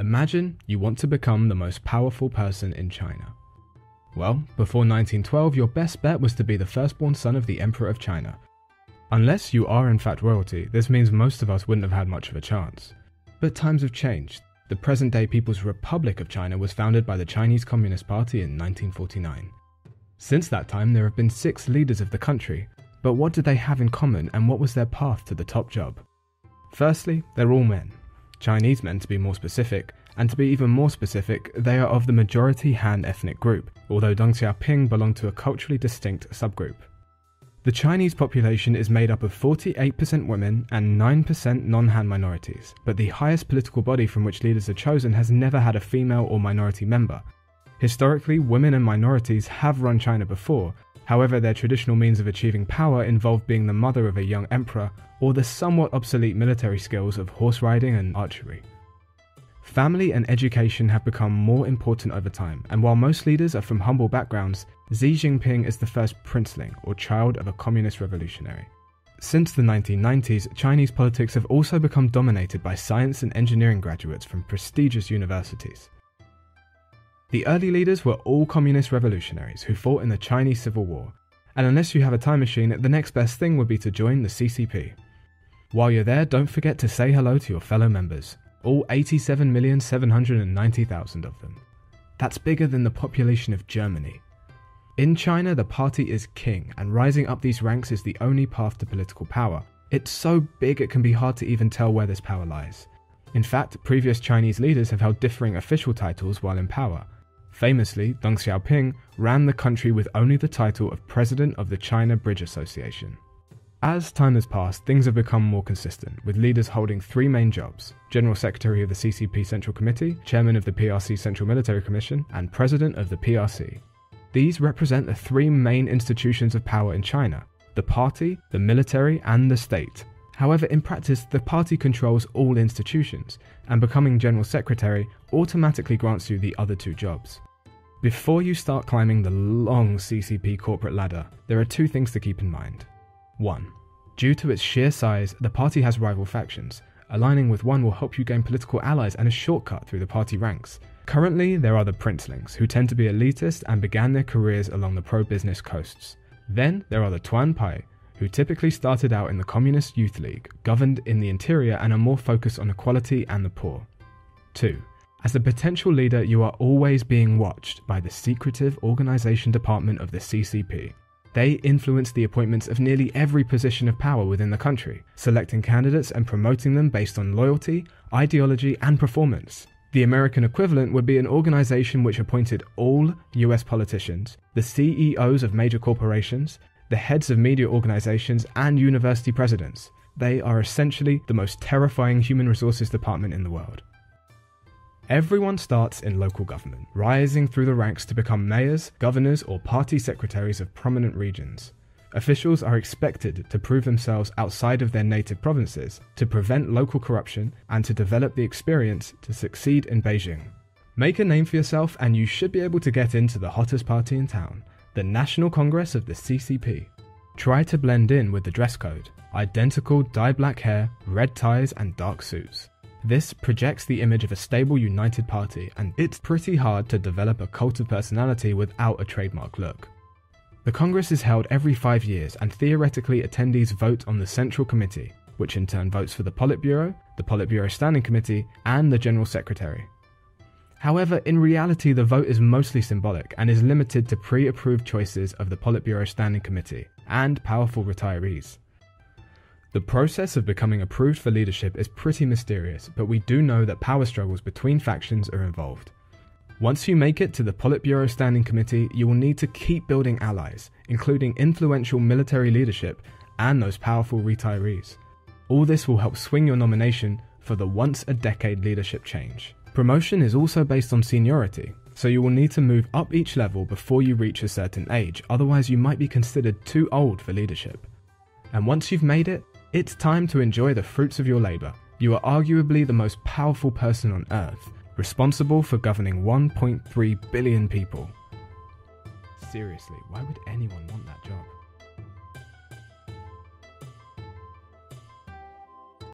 Imagine you want to become the most powerful person in China. Well, before 1912, your best bet was to be the firstborn son of the Emperor of China. Unless you are in fact royalty, this means most of us wouldn't have had much of a chance. But times have changed. The present day People's Republic of China was founded by the Chinese Communist Party in 1949. Since that time, there have been six leaders of the country, but what did they have in common and what was their path to the top job? Firstly, they're all men. Chinese men to be more specific, and to be even more specific, they are of the majority Han ethnic group, although Deng Xiaoping belonged to a culturally distinct subgroup. The Chinese population is made up of 48% women and 9% non Han minorities, but the highest political body from which leaders are chosen has never had a female or minority member. Historically, women and minorities have run China before, However, their traditional means of achieving power involved being the mother of a young emperor or the somewhat obsolete military skills of horse riding and archery. Family and education have become more important over time, and while most leaders are from humble backgrounds, Xi Jinping is the first princeling or child of a communist revolutionary. Since the 1990s, Chinese politics have also become dominated by science and engineering graduates from prestigious universities. The early leaders were all communist revolutionaries who fought in the Chinese Civil War, and unless you have a time machine, the next best thing would be to join the CCP. While you're there, don't forget to say hello to your fellow members, all 87,790,000 of them. That's bigger than the population of Germany. In China, the party is king, and rising up these ranks is the only path to political power. It's so big it can be hard to even tell where this power lies. In fact, previous Chinese leaders have held differing official titles while in power, Famously, Deng Xiaoping ran the country with only the title of President of the China Bridge Association. As time has passed, things have become more consistent, with leaders holding three main jobs General Secretary of the CCP Central Committee, Chairman of the PRC Central Military Commission, and President of the PRC. These represent the three main institutions of power in China the party, the military, and the state, However, in practice, the party controls all institutions, and becoming General Secretary automatically grants you the other two jobs. Before you start climbing the long CCP corporate ladder, there are two things to keep in mind. 1. Due to its sheer size, the party has rival factions. Aligning with one will help you gain political allies and a shortcut through the party ranks. Currently, there are the princelings, who tend to be elitist and began their careers along the pro business coasts. Then there are the Tuan Pai, who typically started out in the Communist Youth League, governed in the interior and are more focused on equality and the poor. 2. As a potential leader, you are always being watched by the secretive organization department of the CCP. They influence the appointments of nearly every position of power within the country, selecting candidates and promoting them based on loyalty, ideology, and performance. The American equivalent would be an organization which appointed all US politicians, the CEOs of major corporations, the heads of media organizations, and university presidents. They are essentially the most terrifying human resources department in the world. Everyone starts in local government, rising through the ranks to become mayors, governors, or party secretaries of prominent regions. Officials are expected to prove themselves outside of their native provinces to prevent local corruption and to develop the experience to succeed in Beijing. Make a name for yourself, and you should be able to get into the hottest party in town the National Congress of the CCP. Try to blend in with the dress code identical dye black hair, red ties, and dark suits. This projects the image of a stable, united party, and it's pretty hard to develop a cult of personality without a trademark look. The Congress is held every five years, and theoretically, attendees vote on the Central Committee, which in turn votes for the Politburo, the Politburo Standing Committee, and the General Secretary. However, in reality, the vote is mostly symbolic and is limited to pre approved choices of the Politburo Standing Committee and powerful retirees. The process of becoming approved for leadership is pretty mysterious, but we do know that power struggles between factions are involved. Once you make it to the Politburo Standing Committee, you will need to keep building allies, including influential military leadership and those powerful retirees. All this will help swing your nomination for the once a decade leadership change. Promotion is also based on seniority, so you will need to move up each level before you reach a certain age, otherwise, you might be considered too old for leadership. And once you've made it, it's time to enjoy the fruits of your labour. You are arguably the most powerful person on earth, responsible for governing 1.3 billion people. Seriously, why would anyone want that job?